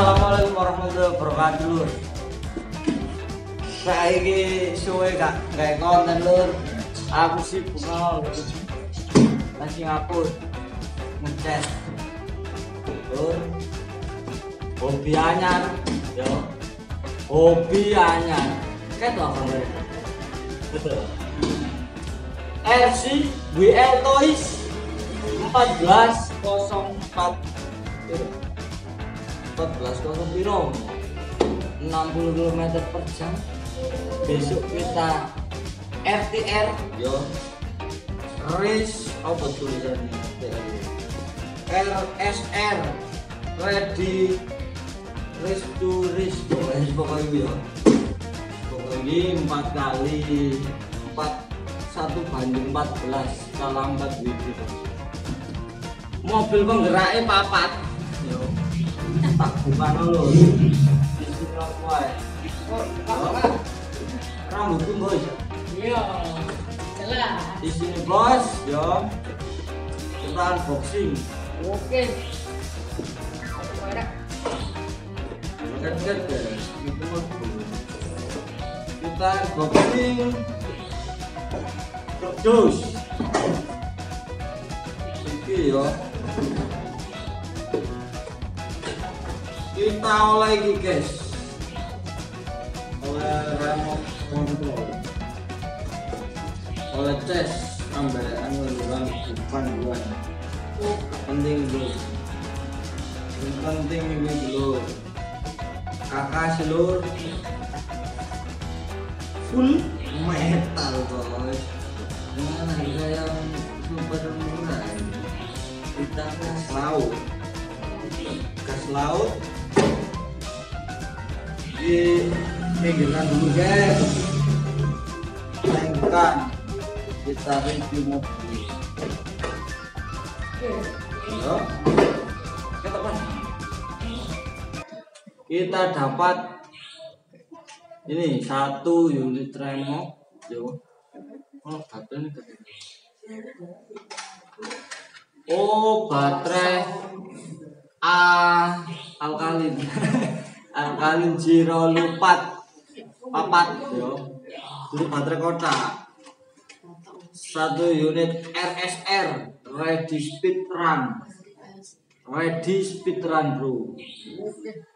Assalamualaikum warahmatullahi wabarakatuh lur. Saiki suwe gak gak konten lur. Aku sih bukan Lagi ngapus. ngecek Lur. Hobi anyar, yo. Hobi anyar. Kan Ketok sampe. Betul. FC WL Toys 1404 14 piro? 60 km per jam. Besok kita RTR yo. Race apa tulisannya? RSR ready. Race to race. Pokoknya pokoknya yo pokoknya ini empat kali empat satu banding 14 kalah empat gitu. Mobil penggeraknya papat? Yo aku aja rambutku bos Iya, jelas. di sini bos yo. Kita unboxing. Oke. Ket-ket ya, itu kita unboxing. Terus yo kita oleh ini guys. Oleh remote control oleh tes ambil anu bukan depan gua penting dulu yang penting ini dulu kakak seluruh full metal guys dengan harga yang super murah kita gas laut. Gas laut di pinggiran dulu guys. Lengkan kita review mobil. Yo. Kita apa? Kita dapat ini satu unit remote yo. Oh baterai ini gede. oh baterai A alkalin alkalin zero lupat. Papat yo. Jadi baterai kotak satu unit RSR ready speed run. Ready speed run bro.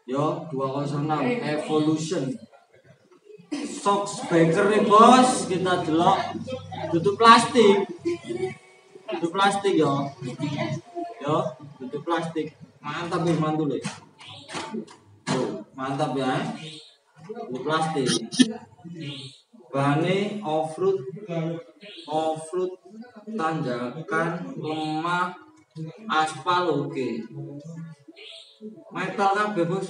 Yo 206 evolution. Socks baker nih bos. Kita delok. Tutup plastik. Tutup plastik yo. Yo tutup plastik. Mantap ya mantul ya mantap ya tutup plastik. Bahannya off-road off-road tanjakan lemah aspal oke. Metal kabeh bos.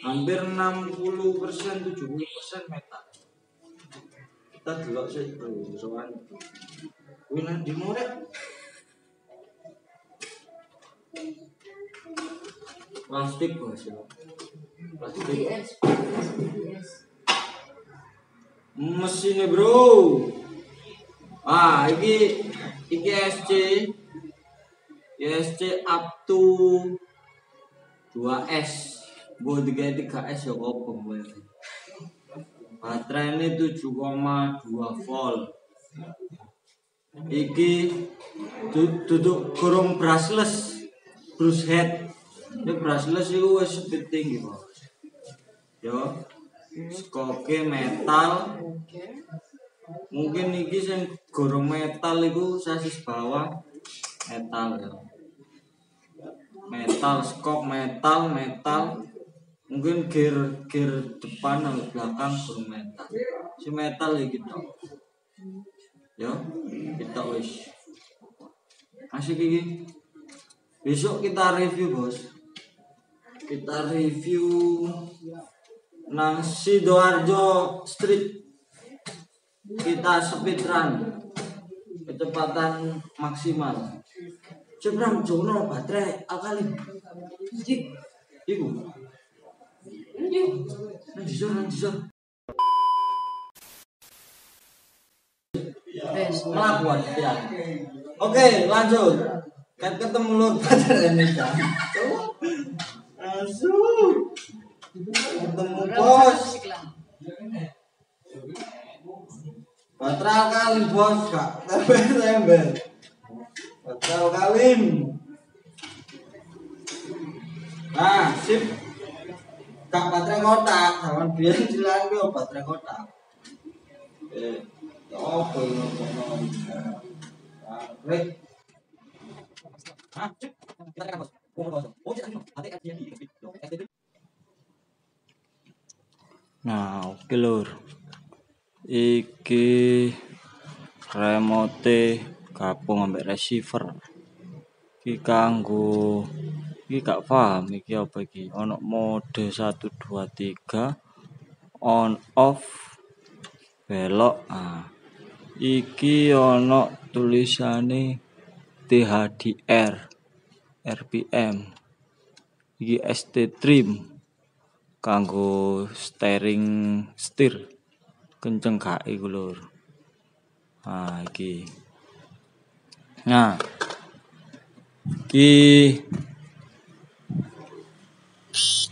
Hampir 60 persen 70 persen metal. Kita delok sih bro soal wina di more plastik bos ya plastik mesinnya bro. Ah ini ini SC SC up to 2S buat 33S ya apa gue baterai ini 7,2 volt. Iki du- duduk kurung brushless. Brush head. Ini brushless itu speed tinggi bos yo skoke metal. Mungkin iki sing gorong metal iku sasis bawah metal ya metal skok metal metal. Mungkin gear gear depan atau belakang gorong metal. Si metal ya gitu ya kita wis. Asik iki. Besok kita review bos. Kita review nang Sidoarjo Street kita speed run kecepatan maksimal. Cebrang jono baterai alkalin Cik Iku. Nang disor nang disor Melakukan ya. Oke lanjut. Kan ketemu lur baterai ini kan? Langsung Bos Baterai kali bos kak, tembel tembel. Baterai kawin. Nah, sip. Kak baterai kotak, sama biar jalan gue baterai kotak. Eh, apa ini ngomong? Nah, break. Ah, sip. Kita tekan bos. Oh, bos. Oh, jangan. Nanti kajian di STB. Nah, oke lur. Iki remote gabung ambek receiver. Iki kanggo iki gak paham iki apa iki. Ono mode 1 2 3 on off belok. Ah. Iki ono tulisane THDR RPM. Iki ST trim kanggo steering setir kenceng gak iku lur nah iki. Nah iki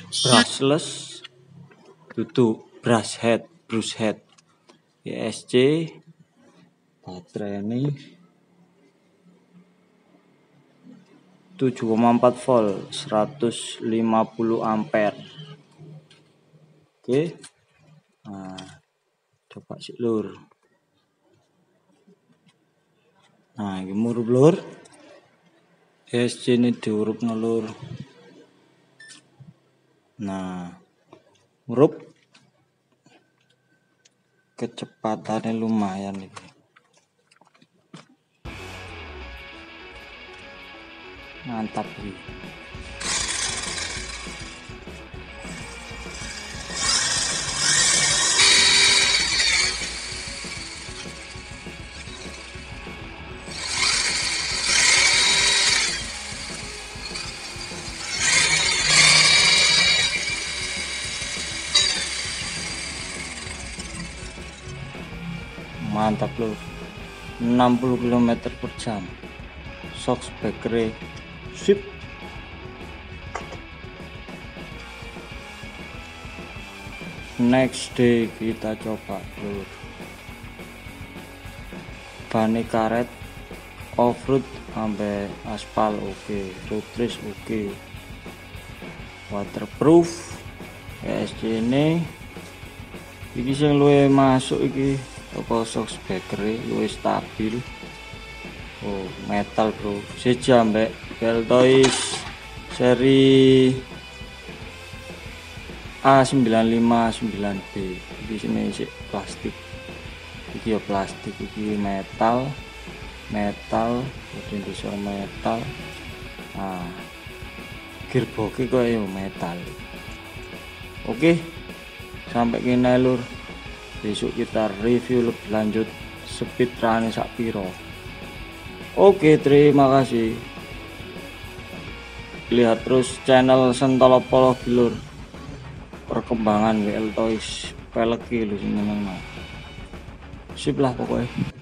brushless tutup brush head brush head. ESC baterai ini 7,4 volt 150 ampere oke. Nah coba sih lur. Nah ini murup lur. SC ini diurup ngelur nah murup. Kecepatannya lumayan ini. Mantap nih mantap loh 60 km per jam. Sox bakery sip. Next day kita coba lur bani karet off-road sampai aspal oke. Okay. road race oke. Okay. waterproof ESC ini ini yang luwe masuk iki toko Sox Bakery luwe stabil. Oh metal bro. Sejam mbak Beltois seri A959B di sini sih plastik. Iki ya plastik iki metal. Metal kemudian bisa metal. Nah gearbox kok ya metal. Oke sampai kini lur besok kita review lebih lanjut speed rane sak piro. Oke terima kasih. Lihat terus channel Sentolopolo Bilur perkembangan WL Toys pelek lu sing sip lah pokoknya